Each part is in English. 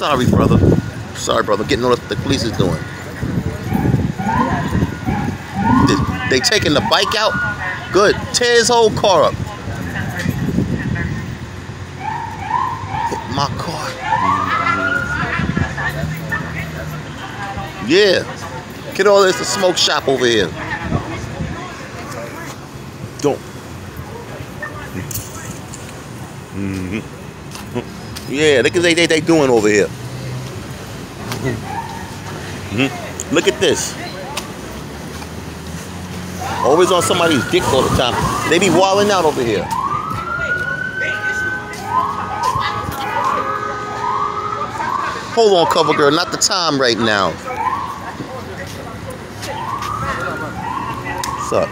Sorry, brother. Sorry, brother. Getting on what the police is doing. They, they taking the bike out? Good. Tear his whole car up. Hit my car. Yeah. Get all this, the smoke shop over here. Don't. Mhm. Yeah, look at they they they doing over here. Mhm. Look at this. Always on somebody's dick all the time. They be wilding out over here. Hold on, cover girl, not the time right now. What's up?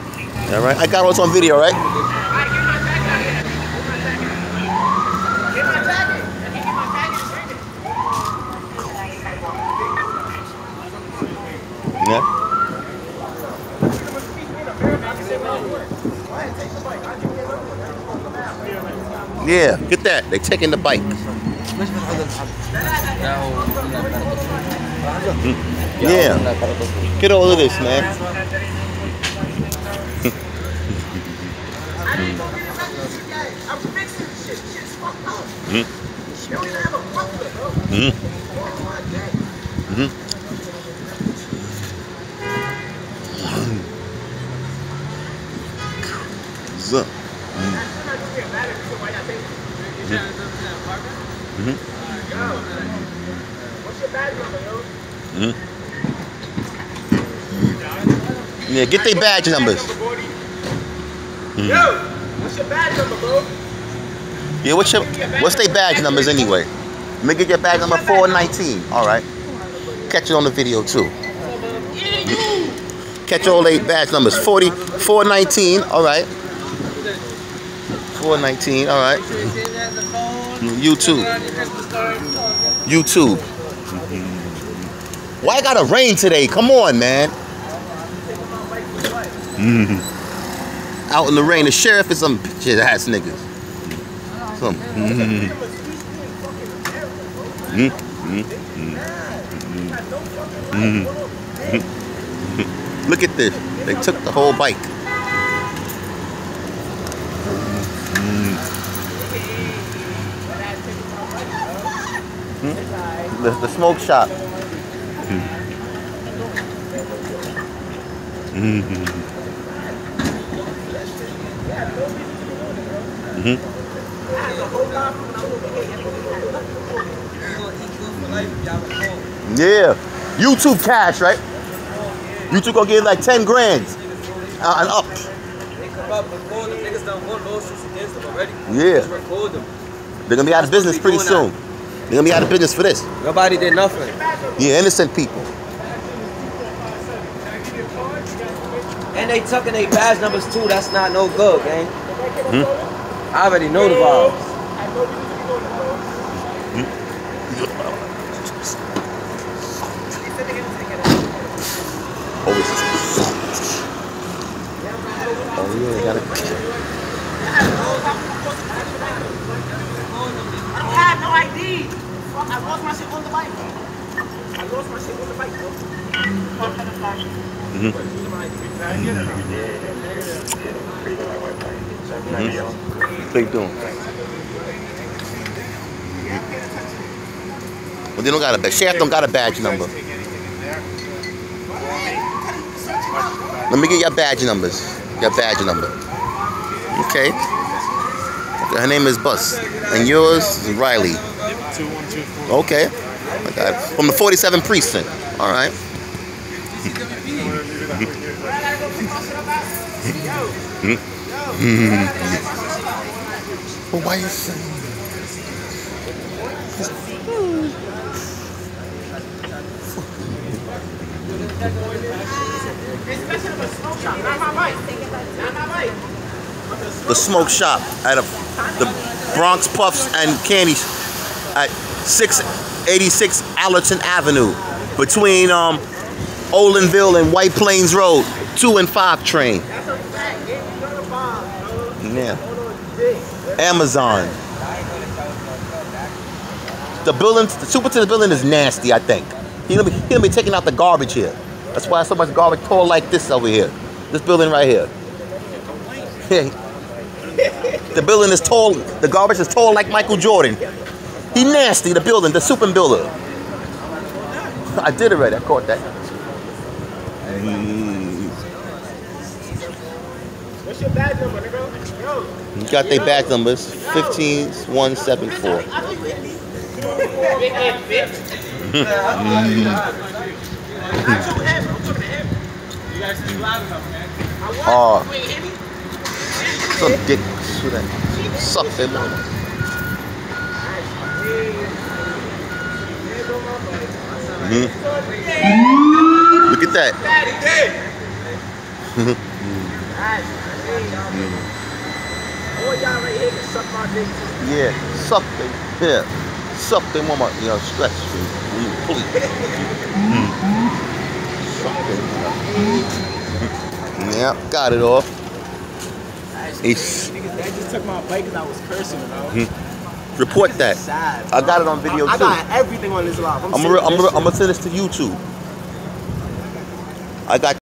All right, I got this on video, right? Yeah, get that. They taking the bike. Yeah. Get all of this, man. Mm. Mm. Mm. So. Mhm. Yeah, get their badge numbers. Mm-hmm. Yo, what's your badge number, bro? Yeah, what's your what's their badge numbers anyway? Let me get your badge number 419. All right. Catch it on the video too. Catch all eight badge numbers. 40, 419. All right. 419. All right. YouTube. YouTube. Why it gotta rain today? Come on, man. Mhm. Out in the rain. The sheriff is some shit ass niggas. Some. mhm. Mhm. Mhm. Mhm. Look at this. They took the whole bike. The, the smoke shop. Yeah. YouTube cash, right? YouTube gonna get like 10 grand uh, and up. They come up, record them. Niggas done won lawsuits against them already. Yeah. Just record them. They're gonna be out of business pretty soon. They're gonna be out of business for this. Nobody did nothing. Yeah, innocent people. And they tucking their badge numbers too. That's not no good, gang. Hmm? I already know the vibes. Oh, oh yeah, got it. I don't have no ID. Fuck, I lost my shit on the bike. I lost my shit on the bike, bro. Mm-hmm. Mm-hmm. What they doing? Well, they don't got a badge. Shaft don't got a badge number. Let me get your badge numbers. Your badge number. Okay, Her name is Bus. And yours is Riley. Okay. I got it. From the 47 precinct. All right. Well, why you saying the smoke shop at a, the Bronx Puffs and Candies at 686 Allerton Avenue between um, Olinville and White Plains Road, 2 and 5 train. Yeah. Amazon. The building, the superintendent building is nasty. I think he gonna be, gonna be taking out the garbage here. That's why so much garbage tall like this over here. This building right here. the building is tall. The garbage is tall like Michael Jordan. He nasty. The building, the super builder. I did it right. I caught that. Mm. What's your badge number, nigga? Yo. You got their badge numbers 15174. I know you hit me. Big head, bitch. Not you, him. I'm talking to him. You guys speak loud enough, man. I was. Oh. You ain't hit me. Some dick. Shoot that. Suck them. Mhm. Look at that. All y'all right here can suck my Yeah, suck them. Yeah, them mama. You know, stretch them. Mm, Please. Mm. Yeah, got it off. It's Niggas, they just took my bike because I was cursing, bro. Report that. Sad. I got it on video I, I too. got everything on this live. I'm, I'm gonna I'm this gonna. I'm gonna send this to YouTube. I got